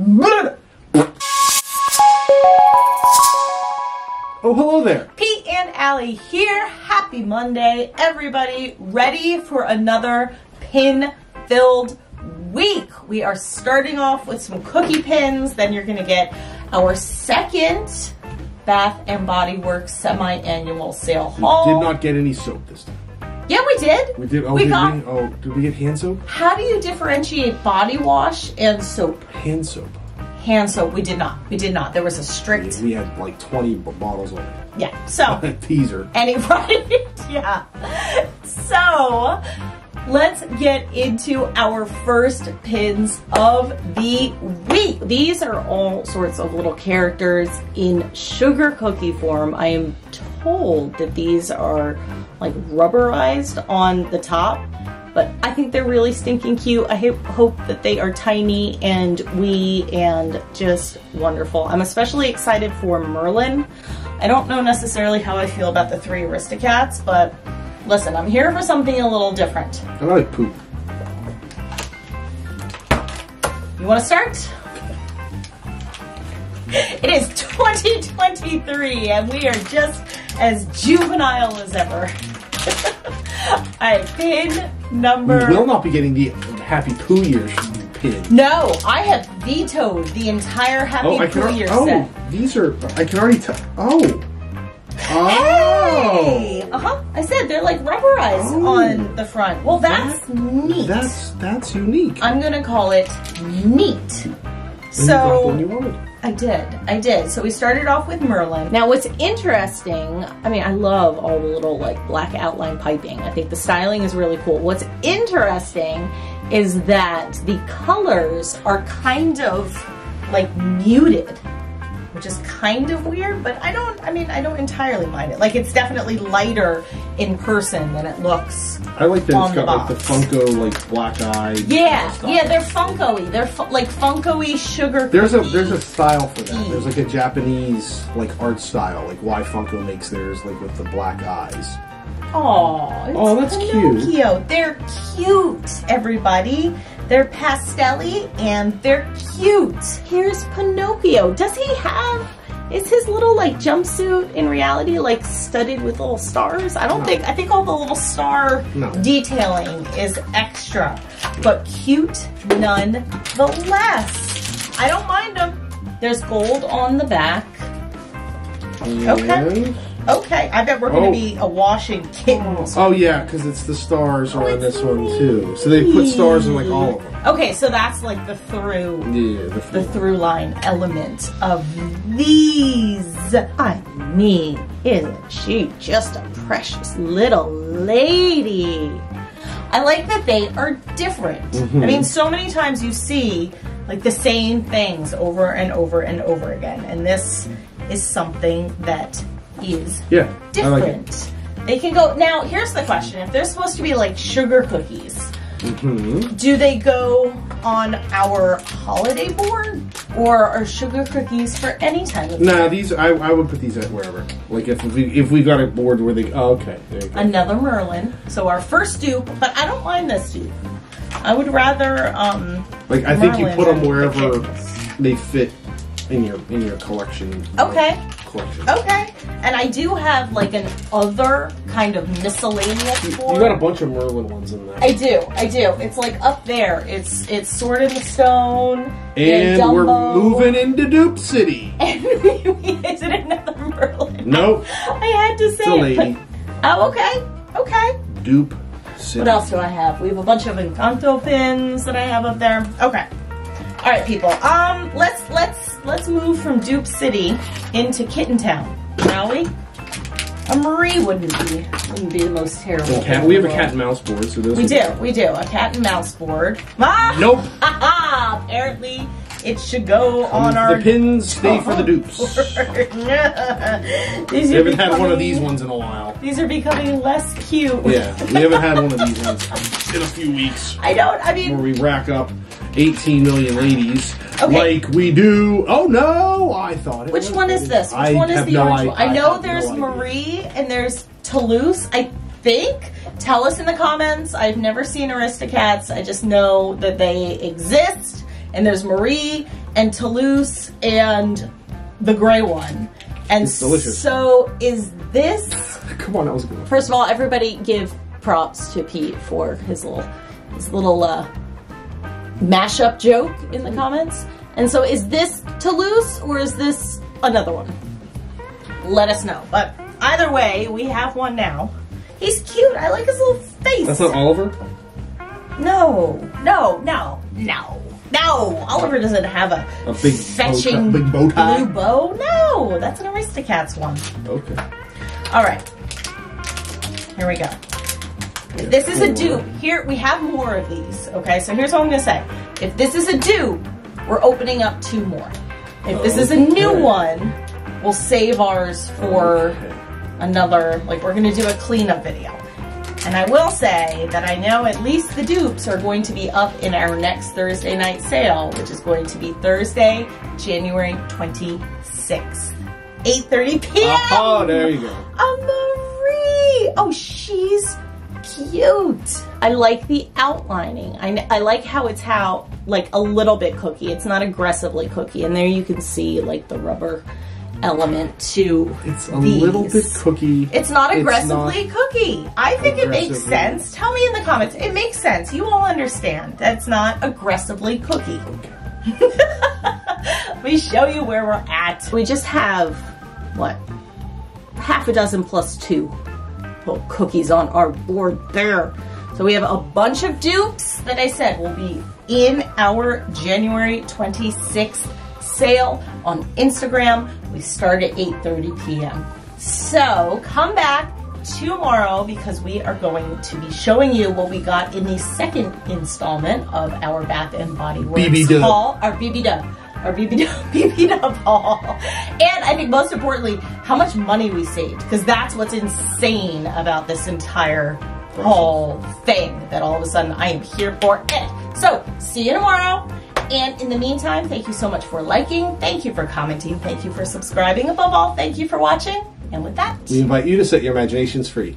Oh, hello there. Pete and Ali here. Happy Monday, everybody. Ready for another pin filled week. We are starting off with some cookie pins. Then you're going to get our second Bath and Body Works semi-annual sale haul. Did not get any soap this time. Yeah, we did. We did. Oh, we did got. we? Oh, did we get hand soap? How do you differentiate body wash and soap? Hand soap. Hand soap. We did not. We did not. There was a strict. We had like 20 b- bottles of Yeah. So. it. Teaser. Any right? yeah. So let's get into our first pins of the week. These are all sorts of little characters in sugar cookie form. I am told that these are like rubberized on the top. But I think they're really stinking cute. I hope, that they are tiny and wee and just wonderful. I'm especially excited for Merlin. I don't know necessarily how I feel about the three Aristocats, but listen, I'm here for something a little different. I like poop. You want to start? It is 2023 and we are just as juvenile as ever. Alright, pin number. We will not be getting the Happy Poo Years pin. No, I have vetoed the entire Happy Oh, I. Poo al- Year oh, set. these are. I can already tell. Oh. Hey! Uh huh. I said they're like rubberized Oh. on the front. Well, that's That- neat. That's that's unique. I'm gonna call it neat. And you got the So. I did, I did. So we started off with Merlin. Now, what's interesting? I mean, I love all the little like black outline piping. I think the styling is really cool. What's interesting is that the colors are kind of like muted which is kind of weird, but I don't, I mean, I don't entirely mind it. Like, it's definitely lighter in person than it looks. I like that it's the got like the. Funko like black eye. Yeah, yeah, they're funko-y. They're fu- like funko-y sugar There's a there's a style for that. There's like a Japanese like art style, like why Funko makes theirs like with the black eyes. Aw, it's Oh, that's cute. They're cute, everybody. They're pastelly and they're cute. Here's Pinocchio. Does he have? Is his little like jumpsuit in reality like studded with little stars? I don't No. think. I think all the little star No. detailing is extra, but cute none the less. I don't mind them. There's gold on the back. Okay. Okay, I bet we're gonna Oh. be a washing kittens Oh yeah, because it's the stars Oh, are on this one too. So they put stars in like all of them. Okay, so that's like the through Yeah, the through line element of these. I mean, isn't she just a precious little lady? I like that they are different. Mhm. I mean, so many times you see like the same things over and over and over again, and this is something that is yeah, I like it. different. They can go now. Here's the question: If they're supposed to be like sugar cookies, hmm do they go on our holiday board or are sugar cookies for any time of Nah, year? these I, I would put these at wherever. Like if we if we got a board where they oh okay there you go. Another Merlin. So our first dupe, but I don't mind this dupe. I would rather um Like I think you Merlin put them than the wherever they fit in your in your collection. Okay. Collection. Okay. And I do have like an other kind of miscellaneous You, you got a bunch of Merlin ones in there. I do, I do. It's like up there. It's it's Sword in the Stone and we're moving into Dupe City. And is it another Merlin? Nope. I had to say It's a it, lady. but- oh, okay, okay. Dupe City. What else do I have? We have a bunch of Encanto pins that I have up there. Okay. All right, people. Um, let's let's let's move from Dupe City into Kitten Town, shall we? A Marie wouldn't be wouldn't be the most terrible. And cat, we have a cat and mouse board, so those We do, we do a cat and mouse board. Ah! Nope. Apparently, it should go on the our. pins stay for the dupes. these We haven't had one of these ones in a while. These are becoming less cute. Yeah, we haven't had one of these ones in a few weeks. I don't. I mean, Where we rack up 18 million ladies Okay. like we do. Oh no, I thought it which was one is this? Which I one is the no orange i- one? I know have no there's. Marie and there's Toulouse. I think. Tell us in the comments. I've never seen Aristocats. I just know that they exist and there's Marie and Toulouse and the gray one. And It's delicious. so is this Come on, that was good. First of all, everybody give props to Pete for his little his little uh, mashup joke in the comments. And so, is this Toulouse or is this another one? Let us know. But either way, we have one now. He's cute. I like his little face. That's not Oliver? no, no, no, no, no. Oliver doesn't have a, A big fetching bow big bow tie? blue bow. No, that's an Aristocats one. Okay. All right. Here we go. This is a dupe. Here we have more of these. Okay, so here's what I'm gonna say. If this is a dupe, we're opening up two more. If this is a new one, we'll save ours for Okay. another. Like we're gonna do a cleanup video. And I will say that I know at least the dupes are going to be up in our next Thursday night sale, which is going to be Thursday, January 26th, 8:30 p.m. Oh, there you go. A Marie! Oh, she's cute. I like the outlining. I, I like how it's how, like, a little bit cookie. It's not aggressively cookie. And there you can see, like, the rubber element to It's a these. little bit cookie. It's not It's aggressively cookie. I think it makes sense. Tell me in the comments. It makes sense. You all understand. That's not aggressively cookie. Let me show you where we're at. We just have, what, half a dozen plus two little cookies on our board there. So we have a bunch of dupes that I said will be in our January 26th sale on Instagram. We start at 8.30 p.m. So come back tomorrow because we are going to be showing you what we got in the second installment of our Bath and Body Works BB haul, our BB Dub, our BB Dub, BB Dub haul, and I think most importantly, how much money we saved because that's what's insane about this entire whole thing. That all of a sudden I am here for it. So see you tomorrow. And in the meantime, thank you so much for liking. Thank you for commenting. Thank you for subscribing. Above all, thank you for watching. And with that, We invite you to set your imaginations free.